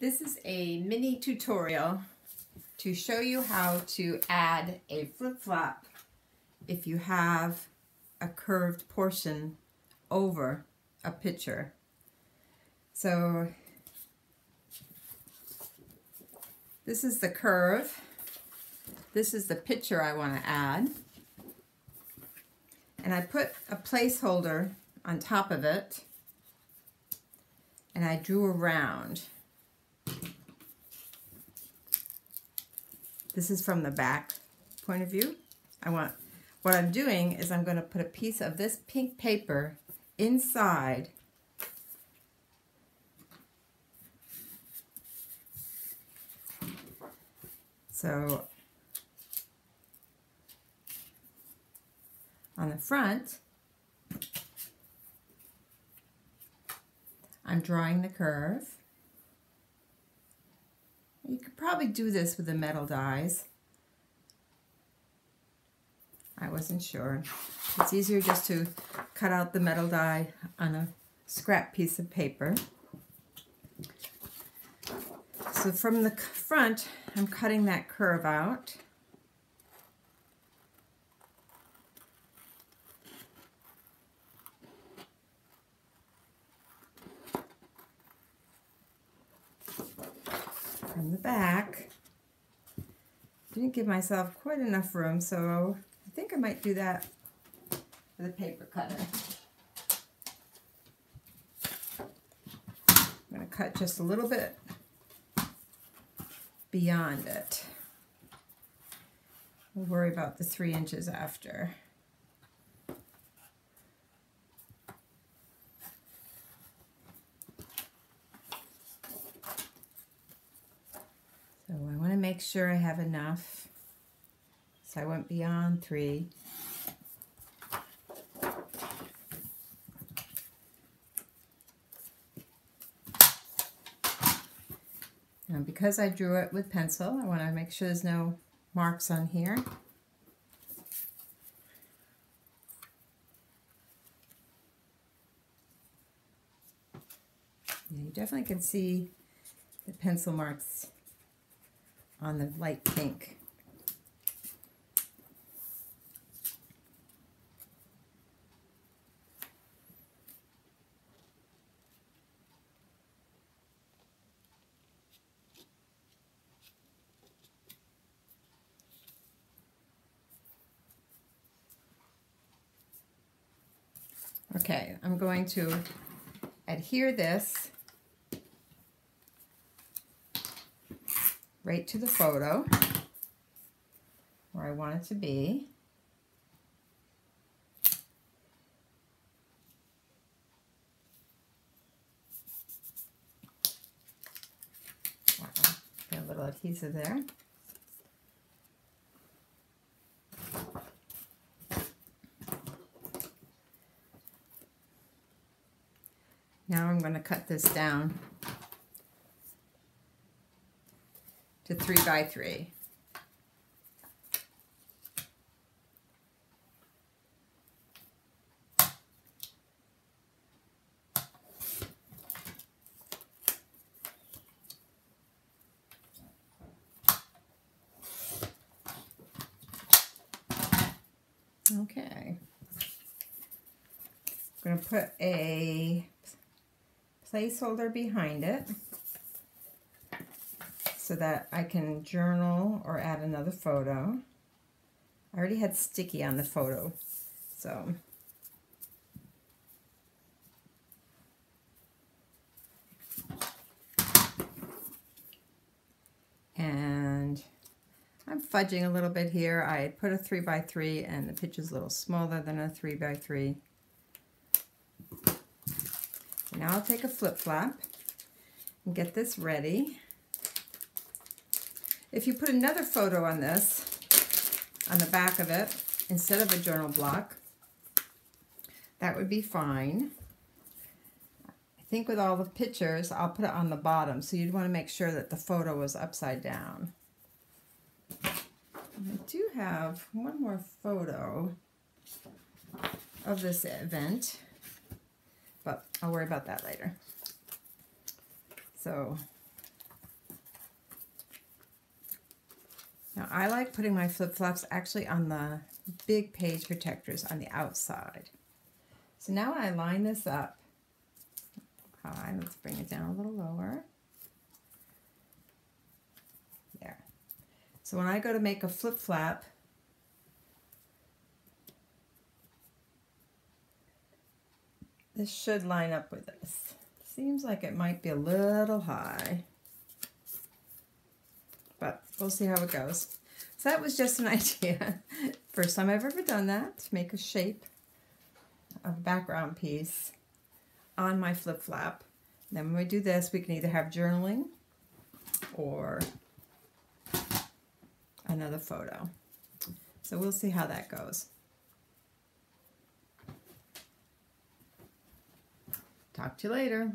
This is a mini tutorial to show you how to add a flip-flap if you have a curved portion over a picture. So this is the curve. This is the picture I want to add. And I put a placeholder on top of it and I drew around. round. This is from the back point of view. I want, what I'm doing is I'm going to put a piece of this pink paper inside So on the front, I'm drawing the curve. You could probably do this with the metal dies. I wasn't sure. It's easier just to cut out the metal die on a scrap piece of paper. So from the front, I'm cutting that curve out. From the back. Didn't give myself quite enough room, so I think I might do that with a paper cutter. I'm going to cut just a little bit beyond it. We'll worry about the three inches after. Make sure I have enough. So I went beyond three. Now because I drew it with pencil, I want to make sure there's no marks on here. Yeah, you definitely can see the pencil marks on the light pink. Okay, I'm going to adhere this right to the photo where I want it to be. Got a little adhesive there. Now I'm going to cut this down to three by three. Okay. I'm going to put a placeholder behind it so that I can journal or add another photo. I already had sticky on the photo, so and I'm fudging a little bit here. I put a 3 by 3 and the picture's a little smaller than a 3 by 3 Now I'll take a flip flap and get this ready. If you put another photo on this, on the back of it, instead of a journal block, that would be fine. I think with all the pictures, I'll put it on the bottom, so you'd want to make sure that the photo was upside down. I do have one more photo of this event, but I'll worry about that later. So Now I like putting my flip-flaps actually on the big page protectors on the outside. So now I line this up, high, let's bring it down a little lower. There. So when I go to make a flip-flap, this should line up with this. Seems like it might be a little high we'll see how it goes. So that was just an idea. First time I've ever done that, to make a shape of a background piece on my flip-flap. Then when we do this, we can either have journaling or another photo. So we'll see how that goes. Talk to you later.